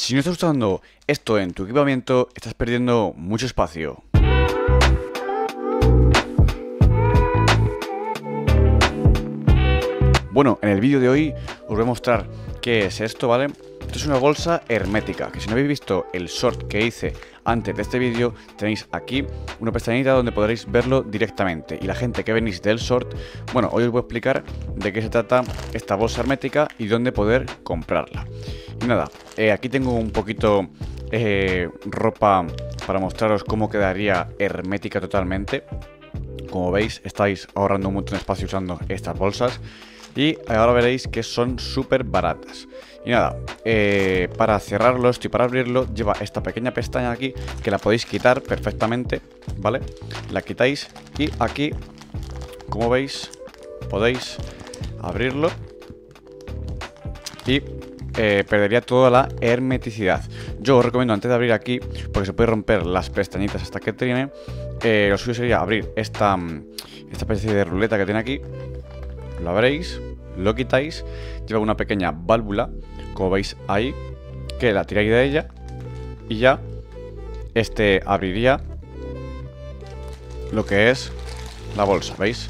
Si no estás usando esto en tu equipamiento, estás perdiendo mucho espacio. Bueno, en el vídeo de hoy os voy a mostrar qué es esto, ¿vale? Esto es una bolsa hermética, que si no habéis visto el short que hice antes de este vídeo, tenéis aquí una pestañita donde podréis verlo directamente. Y la gente que venís del short, bueno, hoy os voy a explicar de qué se trata esta bolsa hermética y dónde poder comprarla. Y nada, eh, aquí tengo un poquito eh, ropa para mostraros cómo quedaría hermética totalmente. Como veis, estáis ahorrando un montón de espacio usando estas bolsas. Y ahora veréis que son súper baratas. Y nada, eh, para cerrarlo esto y para abrirlo lleva esta pequeña pestaña aquí que la podéis quitar perfectamente, ¿vale? La quitáis y aquí, como veis, podéis abrirlo y eh, perdería toda la hermeticidad. Yo os recomiendo antes de abrir aquí, porque se puede romper las pestañitas hasta que tiene, eh, lo suyo sería abrir esta, esta especie de ruleta que tiene aquí, lo abréis, lo quitáis, lleva una pequeña válvula, como veis ahí, que la tiráis de ella y ya este abriría lo que es la bolsa, ¿veis?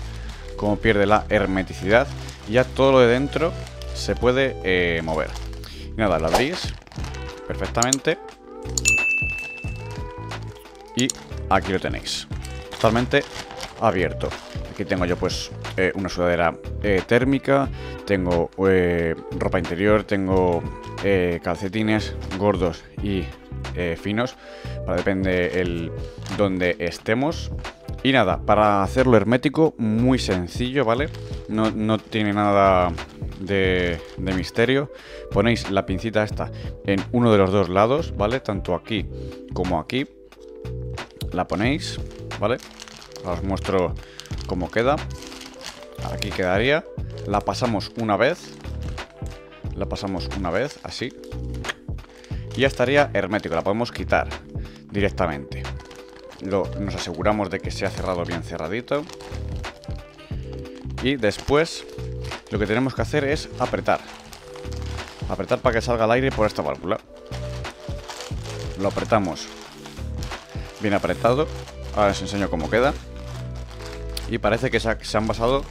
Como pierde la hermeticidad y ya todo lo de dentro se puede eh, mover. Y nada, la abrís perfectamente y aquí lo tenéis, totalmente abierto. Aquí tengo yo pues eh, una sudadera eh, térmica, tengo eh, ropa interior, tengo calcetines gordos y finos, para depende el donde estemos. Y nada, para hacerlo hermético, muy sencillo, ¿vale? No, tiene nada de, de, misterio. Ponéis la pincita esta en uno de los dos lados, ¿vale? Tanto aquí como aquí. La ponéis, ¿vale? Os muestro cómo queda. Aquí quedaría. La pasamos una vez. La pasamos una vez, así. Y ya estaría hermético. La podemos quitar directamente. Lo, nos aseguramos de que se ha cerrado bien cerradito. Y después lo que tenemos que hacer es apretar. Apretar para que salga el aire por esta válvula. Lo apretamos bien apretado. Ahora os enseño cómo queda y parece que se, han basado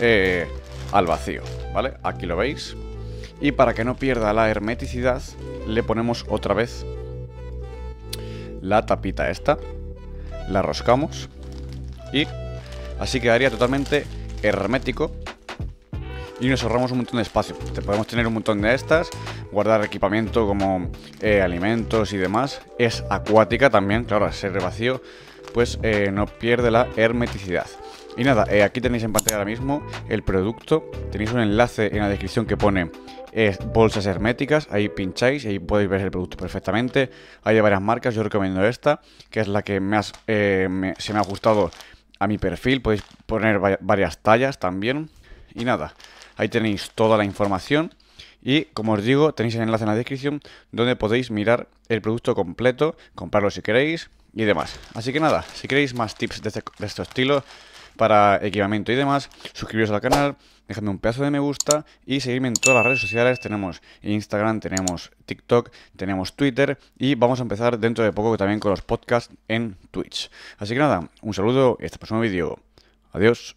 eh, al vacío, ¿vale? Aquí lo veis. Y para que no pierda la hermeticidad, le ponemos otra vez la tapita esta, la roscamos y así quedaría totalmente hermético y nos ahorramos un montón de espacio. Podemos tener un montón de estas, guardar equipamiento como eh, alimentos y demás. Es acuática también, claro, al ser vacío, pues eh, no pierde la hermeticidad. Y nada, eh, aquí tenéis en pantalla ahora mismo el producto. Tenéis un enlace en la descripción que pone eh, bolsas herméticas. Ahí pincháis y ahí podéis ver el producto perfectamente. Hay varias marcas, yo recomiendo esta, que es la que más eh, se me ha gustado a mi perfil. Podéis poner varias tallas también. Y nada, ahí tenéis toda la información. Y como os digo, tenéis el enlace en la descripción donde podéis mirar el producto completo, comprarlo si queréis y demás. Así que nada, si queréis más tips de este, de este estilo, para equipamiento y demás, suscribiros al canal, dejadme un pedazo de me gusta y seguirme en todas las redes sociales. Tenemos Instagram, tenemos TikTok, tenemos Twitter y vamos a empezar dentro de poco también con los podcasts en Twitch. Así que nada, un saludo y hasta el próximo vídeo. Adiós.